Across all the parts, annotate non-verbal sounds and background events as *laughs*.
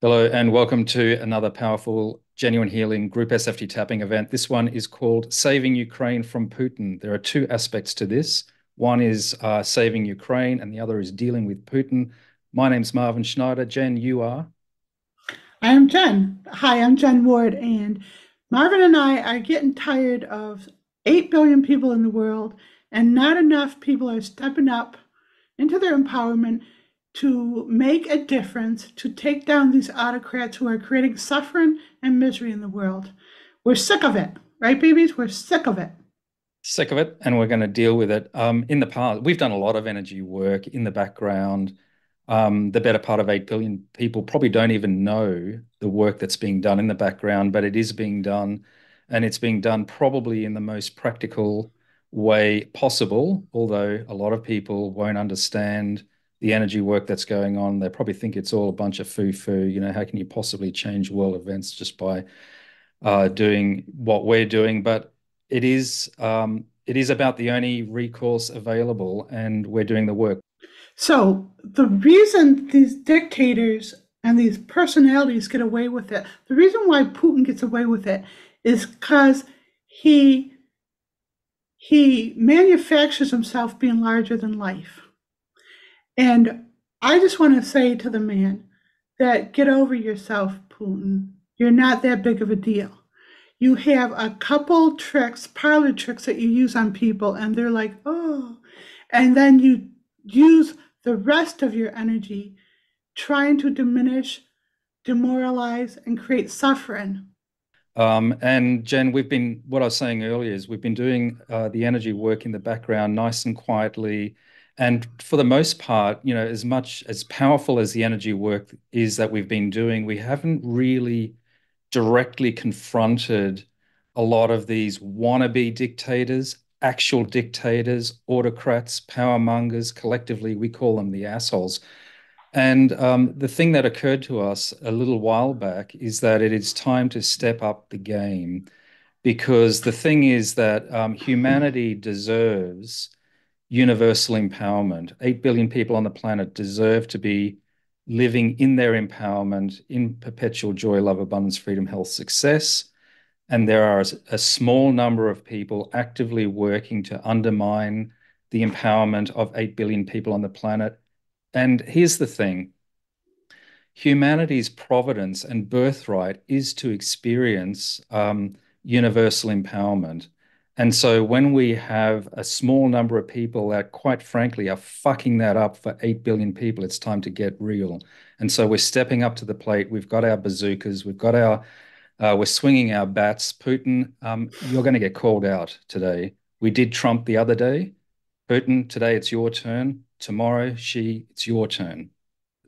Hello, and welcome to another powerful Jenuine Healing Group SFT tapping event. This one is called Saving Ukraine from Putin. There are two aspects to this. One is uh, saving Ukraine, and the other is dealing with Putin. My name's Marvin Schneider. Jen, you are? I am Jen. Hi, I'm Jen Ward, and Marvin and I are getting tired of 8 billion people in the world, and not enough people are stepping up into their empowerment to make a difference, to take down these autocrats who are creating suffering and misery in the world. We're sick of it, right, babies? We're sick of it. Sick of it, and we're going to deal with it. Um, in the past, we've done a lot of energy work in the background. Um, the better part of 8 billion people probably don't even know the work that's being done in the background, but it is being done, and it's being done probably in the most practical way possible, although a lot of people won't understand the energy work that's going on. They probably think it's all a bunch of foo-foo. You know, how can you possibly change world events just by uh, doing what we're doing? But it is um, it is about the only recourse available, and we're doing the work. So the reason these dictators and these personalities get away with it, the reason why Putin gets away with it, is because he he manufactures himself being larger than life. And I just want to say to the man that get over yourself, Putin. You're not that big of a deal. You have a couple tricks, parlor tricks that you use on people, and they're like, oh. And then you use the rest of your energy trying to diminish, demoralize, and create suffering. Um, and Jen, we've been, what I was saying earlier is we've been doing uh, the energy work in the background nice and quietly and for the most part, you know, as much as powerful as the energy work is that we've been doing, we haven't really directly confronted a lot of these wannabe dictators, actual dictators, autocrats, power mongers. Collectively, we call them the assholes. And um, the thing that occurred to us a little while back is that it is time to step up the game because the thing is that um, humanity deserves universal empowerment. 8 billion people on the planet deserve to be living in their empowerment in perpetual joy, love, abundance, freedom, health, success. And there are a small number of people actively working to undermine the empowerment of 8 billion people on the planet. And here's the thing humanity's providence and birthright is to experience um, universal empowerment. And so when we have a small number of people that, quite frankly, are fucking that up for 8 billion people, it's time to get real. And so we're stepping up to the plate. We've got our bazookas. We've got our, uh, we're swinging our bats. Putin, um, you're going to get called out today. We did Trump the other day. Putin, today it's your turn. Tomorrow, Xi, it's your turn.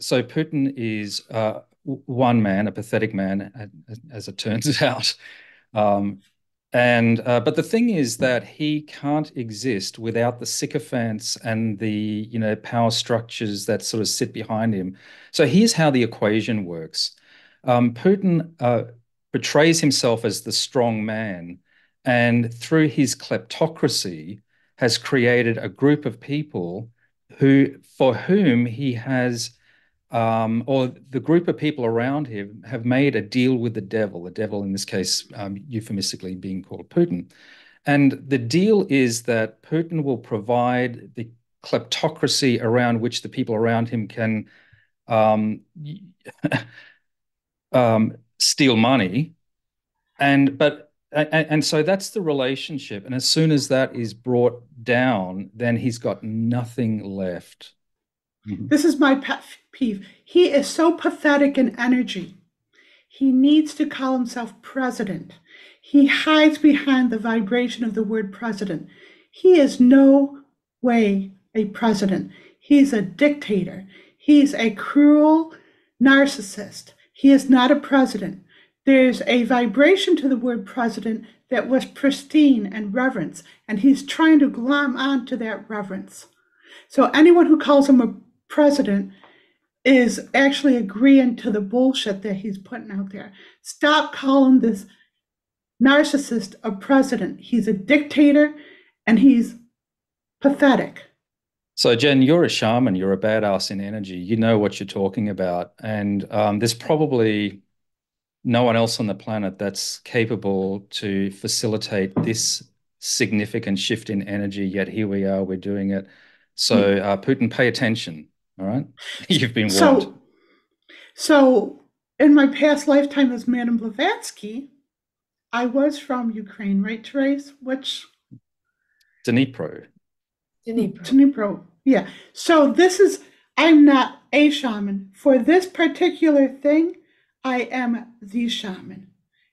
So Putin is uh, one man, a pathetic man, as it turns *laughs* out. Um, and uh, but the thing is that he can't exist without the sycophants and the you know power structures that sort of sit behind him. So here's how the equation works: um, Putin uh, portrays himself as the strong man, and through his kleptocracy, has created a group of people who, for whom he has um, or the group of people around him have made a deal with the devil, the devil in this case, um, euphemistically being called Putin. And the deal is that Putin will provide the kleptocracy around which the people around him can um, *laughs* um, steal money. And but and, and so that's the relationship. And as soon as that is brought down, then he's got nothing left. Mm-hmm. This is my pet peeve. He is so pathetic in energy. He needs to call himself president. He hides behind the vibration of the word president. He is no way a president. He's a dictator. He's a cruel narcissist. He is not a president. There's a vibration to the word president that was pristine and reverence, and he's trying to glom onto that reverence. So anyone who calls him a president is actually agreeing to the bullshit that he's putting out there. Stop calling this narcissist a president. He's a dictator and he's pathetic. So, Jen, you're a shaman, you're a badass in energy. You know what you're talking about. And um, there's probably no one else on the planet that's capable to facilitate this significant shift in energy. Yet here we are, we're doing it. So, uh, Putin, pay attention. All right. *laughs* You've been warned. So, so in my past lifetime as Madame Blavatsky, I was from Ukraine, right, Therese? Which Dnipro. Dnipro. Dnipro. Yeah. So this is I'm not a shaman. For this particular thing, I am the shaman.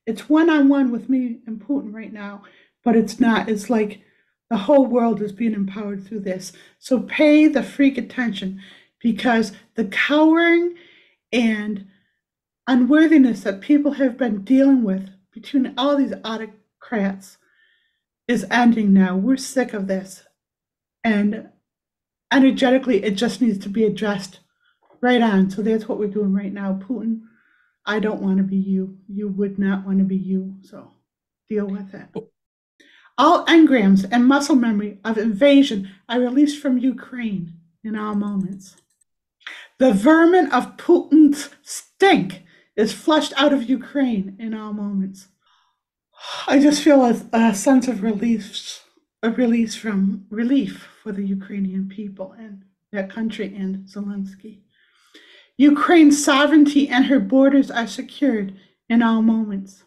It's one on one with me and Putin right now, but it's not. It's like the whole world is being empowered through this. So pay the freak attention because the cowering and unworthiness that people have been dealing with between all these autocrats is ending now. We're sick of this. And energetically, it just needs to be addressed right on. So that's what we're doing right now. Putin, I don't want to be you. You would not want to be you. So deal with it. All engrams and muscle memory of invasion are released from Ukraine in all moments. The vermin of Putin's stink is flushed out of Ukraine in all moments. I just feel a, a sense of relief, a release from relief for the Ukrainian people and that country and Zelensky. Ukraine's sovereignty and her borders are secured in all moments.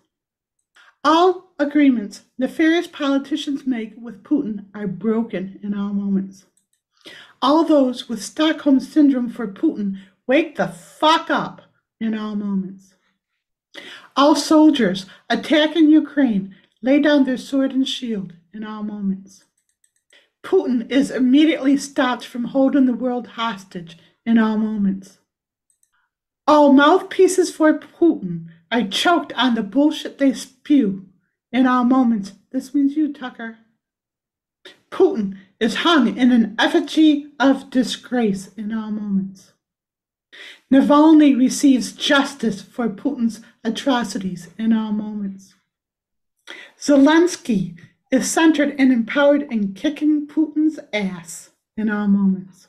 All agreements nefarious politicians make with Putin are broken in all moments. All those with Stockholm Syndrome for Putin wake the fuck up in all moments. All soldiers attacking Ukraine lay down their sword and shield in all moments. Putin is immediately stopped from holding the world hostage in all moments. All mouthpieces for Putin are choked on the bullshit they spew in all moments. This means you, Tucker. Putin is hung in an effigy of disgrace in all moments. Navalny receives justice for Putin's atrocities in all moments. Zelensky is centered and empowered in kicking Putin's ass in all moments.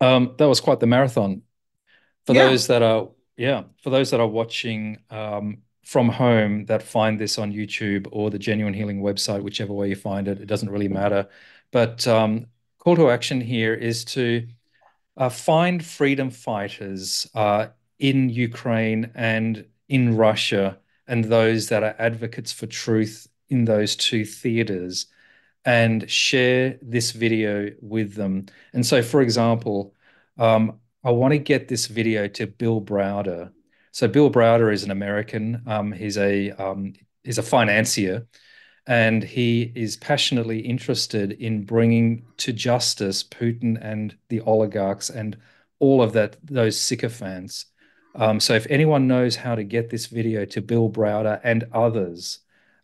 Um, that was quite the marathon. For yeah. those that are, yeah, for those that are watching um, from home that find this on YouTube or the Jenuine Healing website, whichever way you find it, it doesn't really matter. But um, call to action here is to uh, find freedom fighters uh, in Ukraine and in Russia and those that are advocates for truth in those two theaters and share this video with them. And so, for example, um, I want to get this video to Bill Browder. So Bill Browder is an American. Um, he's a um, he's a financier, and he is passionately interested in bringing to justice Putin and the oligarchs and all of that those sycophants. Um, so if anyone knows how to get this video to Bill Browder and others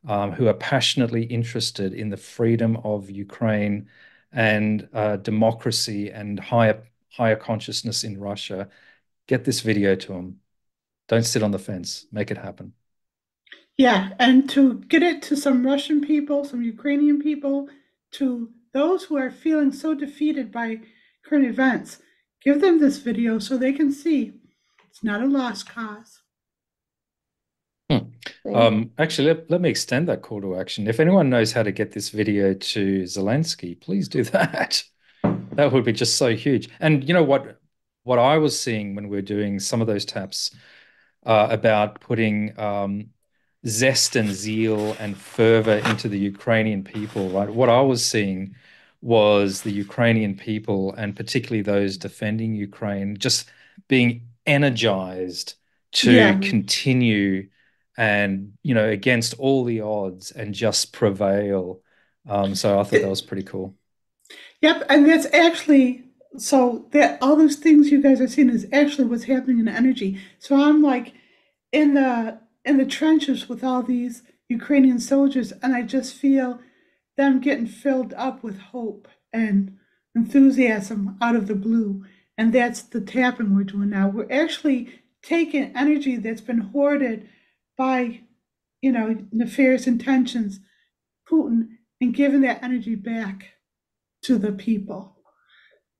um, who are passionately interested in the freedom of Ukraine and uh, democracy and higher higher consciousness in Russia, get this video to them. Don't sit on the fence. Make it happen. Yeah, and to get it to some Russian people, some Ukrainian people, to those who are feeling so defeated by current events, give them this video so they can see it's not a lost cause. Hmm. Um, actually, let, let me extend that call to action. If anyone knows how to get this video to Zelensky, please do *laughs* that. that would be just so huge. And you know what? What I was seeing when we are doing some of those taps uh, about putting um, zest and zeal and fervor into the Ukrainian people, right? What I was seeing was the Ukrainian people and particularly those defending Ukraine just being energized to yeah. continue and you know against all the odds and just prevail um, so i thought that was pretty cool yep and that's actually so that all those things you guys are seeing is actually what's happening in energy so i'm like in the in the trenches with all these Ukrainian soldiers, and I just feel them getting filled up with hope and enthusiasm out of the blue. And that's the tapping we're doing now. We're actually taking energy that's been hoarded by, you know, nefarious intentions, Putin, and giving that energy back to the people.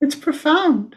It's profound.